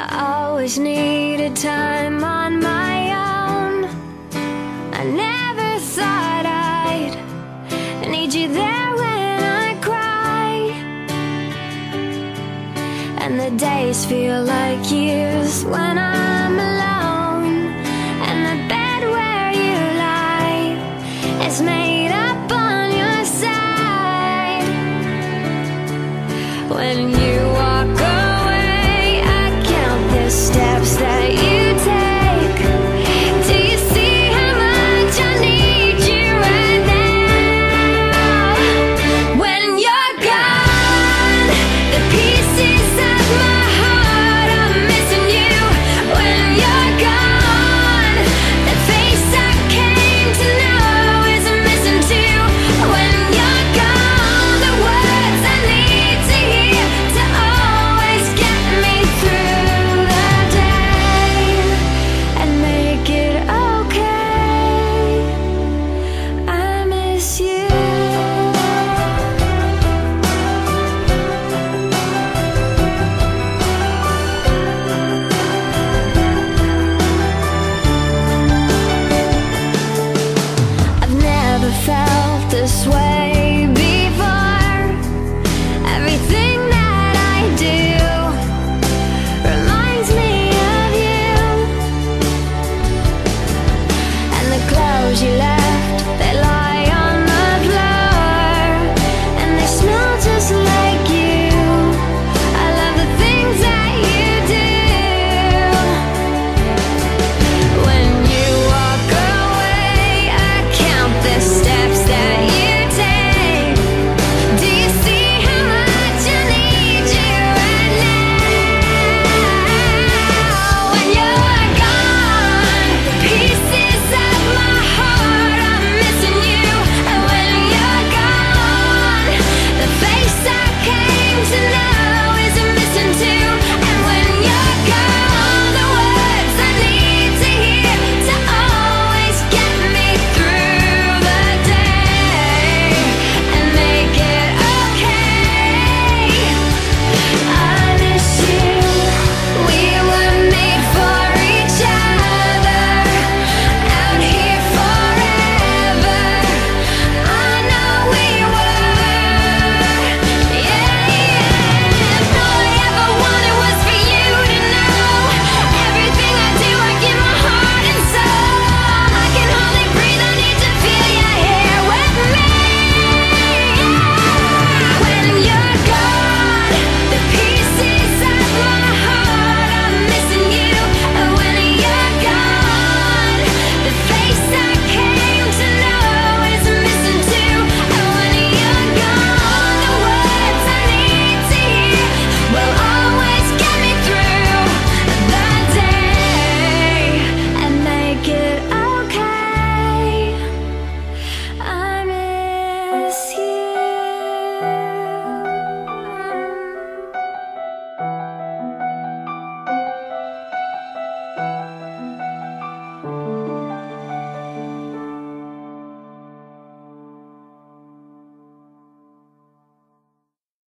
I always needed time on my own. I never thought I'd need you there when I cry. And the days feel like years when I'm alone. And the bed where you lie is made. knows you love